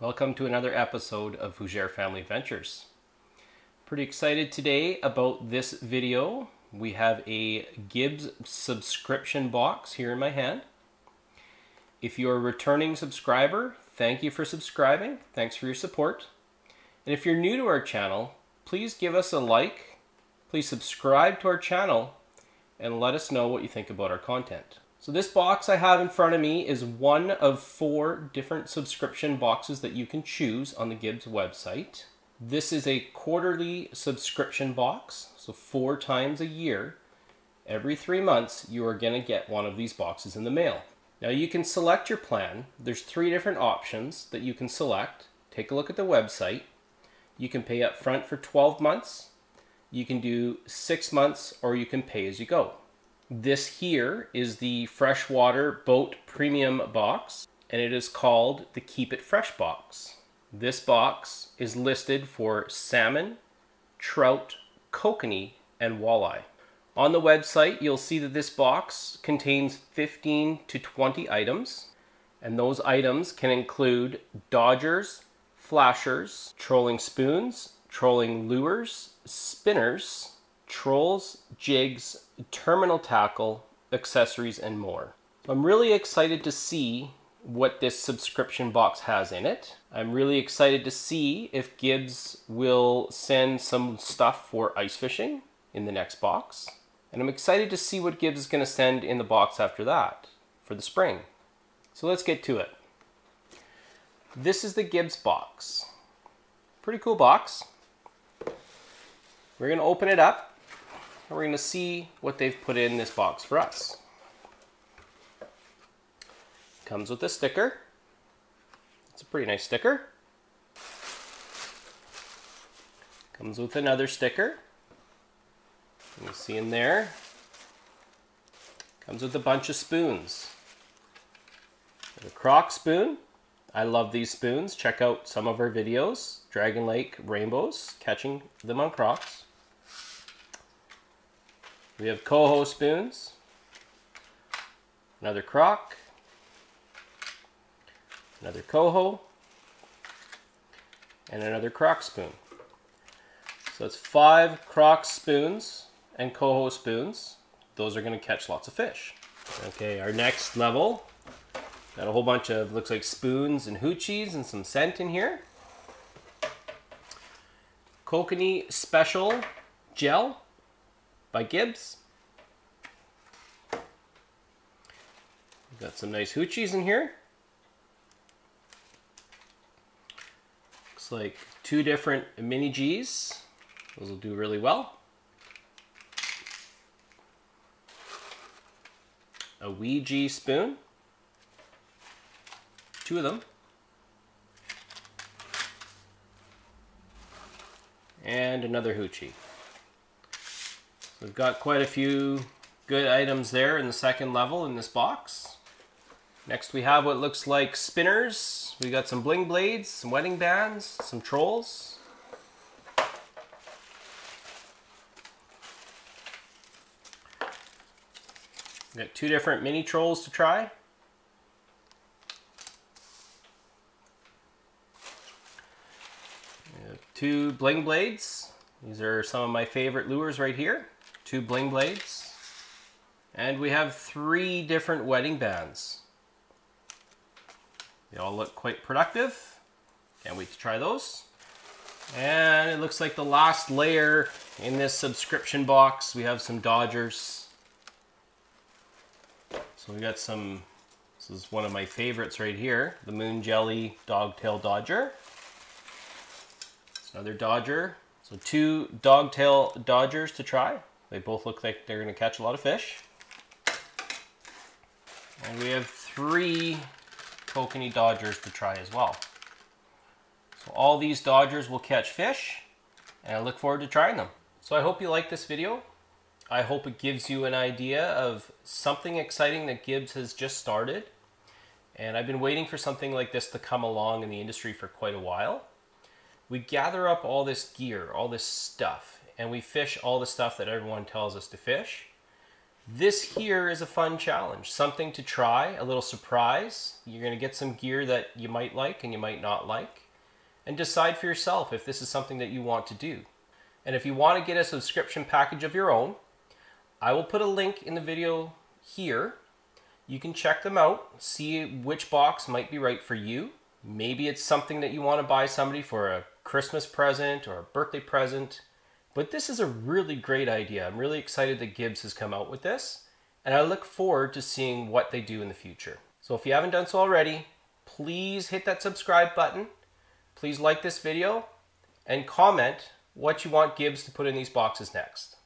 Welcome to another episode of Fougere Family Ventures. Pretty excited today about this video. We have a Gibbs subscription box here in my hand. If you're a returning subscriber, thank you for subscribing. Thanks for your support. And if you're new to our channel, please give us a like. Please subscribe to our channel and let us know what you think about our content. So this box I have in front of me is one of four different subscription boxes that you can choose on the Gibbs website. This is a quarterly subscription box, so four times a year. Every three months, you are going to get one of these boxes in the mail. Now you can select your plan. There's three different options that you can select. Take a look at the website. You can pay up front for 12 months. You can do six months or you can pay as you go. This here is the freshwater boat premium box and it is called the Keep It Fresh box. This box is listed for salmon, trout, kokanee, and walleye. On the website, you'll see that this box contains 15 to 20 items, and those items can include dodgers, flashers, trolling spoons, trolling lures, spinners, trolls, jigs, terminal tackle, accessories, and more. I'm really excited to see what this subscription box has in it. I'm really excited to see if Gibbs will send some stuff for ice fishing in the next box. And I'm excited to see what Gibbs is going to send in the box after that for the spring. So let's get to it. This is the Gibbs box. Pretty cool box. We're going to open it up and we're going to see what they've put in this box for us. Comes with a sticker. It's a pretty nice sticker. Comes with another sticker. You see in there. Comes with a bunch of spoons. A croc spoon. I love these spoons. Check out some of our videos. Dragon Lake rainbows, catching them on crocs. We have coho spoons. Another croc. Another coho. And another croc spoon. So it's five croc spoons and coho spoons. Those are going to catch lots of fish. Okay, our next level. Got a whole bunch of, looks like spoons and hoochies and some scent in here. Kokanee Special Gel by Gibbs. We've got some nice hoochies in here. Looks like two different mini G's. Those will do really well. A Ouija spoon. Two of them. And another hoochie. We've got quite a few good items there in the second level in this box. Next we have what looks like spinners. We got some bling blades, some wedding bands, some trolls. We got two different mini trolls to try. two bling blades. These are some of my favorite lures right here. Two bling blades. And we have three different wedding bands. They all look quite productive. Can't wait to try those. And it looks like the last layer in this subscription box, we have some Dodgers. So we got some, this is one of my favorites right here, the Moon Jelly Dogtail Dodger. It's Another Dodger. So two Dogtail Dodgers to try. They both look like they're going to catch a lot of fish. And we have three kokanee Dodgers to try as well. So all these Dodgers will catch fish, and I look forward to trying them. So I hope you like this video. I hope it gives you an idea of something exciting that Gibbs has just started. And I've been waiting for something like this to come along in the industry for quite a while we gather up all this gear, all this stuff, and we fish all the stuff that everyone tells us to fish. This here is a fun challenge, something to try, a little surprise. You're going to get some gear that you might like and you might not like, and decide for yourself if this is something that you want to do. And if you want to get a subscription package of your own, I will put a link in the video here. You can check them out, see which box might be right for you. Maybe it's something that you want to buy somebody for a Christmas present or a birthday present. But this is a really great idea. I'm really excited that Gibbs has come out with this, and I look forward to seeing what they do in the future. So if you haven't done so already, please hit that subscribe button. Please like this video and comment what you want Gibbs to put in these boxes next.